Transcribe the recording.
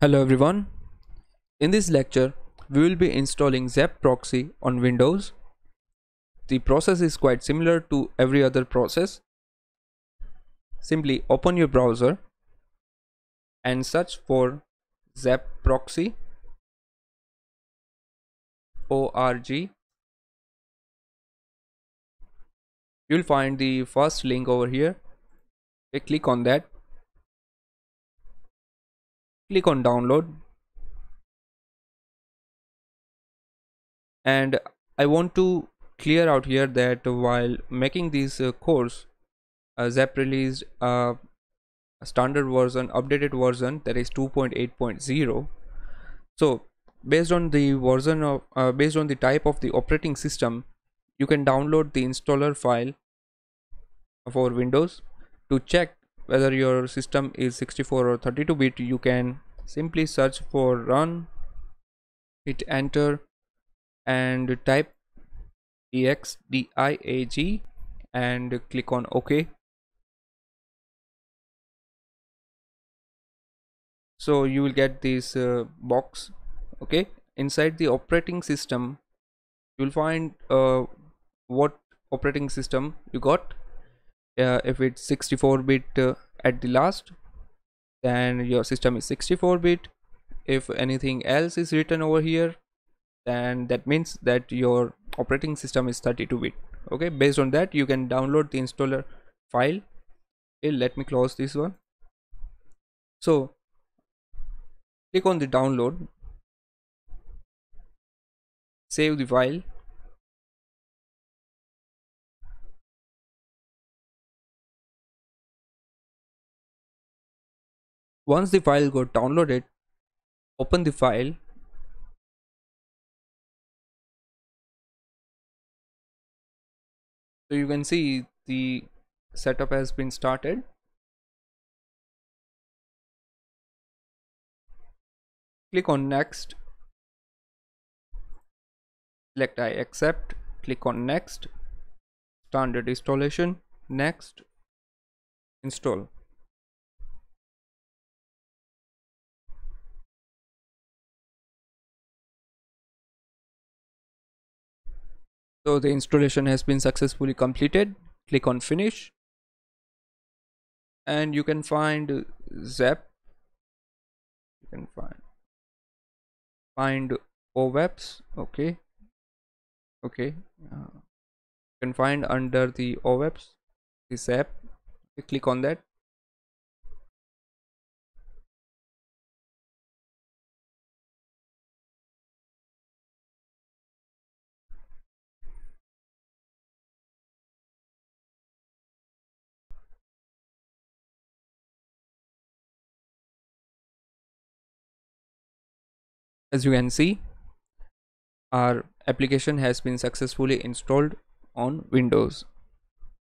Hello everyone. In this lecture, we will be installing Zap proxy on Windows. The process is quite similar to every other process. Simply open your browser and search for Zap proxy org. You'll find the first link over here. Click on that click on download. And I want to clear out here that while making this uh, course uh, Zap released a standard version updated version that is 2.8.0 so based on the version of uh, based on the type of the operating system you can download the installer file for windows to check whether your system is 64 or 32 bit you can simply search for run hit enter and type dxdiag and click on ok. So you will get this uh, box okay inside the operating system you will find uh, what operating system you got uh, if it's 64 bit uh, at the last then your system is 64 bit. If anything else is written over here then that means that your operating system is 32 bit. Okay based on that you can download the installer file. Okay let me close this one. So click on the download. Save the file once the file got downloaded open the file. So you can see the setup has been started. Click on next. Select I accept. Click on next. Standard installation. Next. Install so the installation has been successfully completed. Click on finish. And you can find zap. You can find find OWASP okay. Okay. Uh, you can find under the OWASP this app you click on that as you can see our application has been successfully installed on windows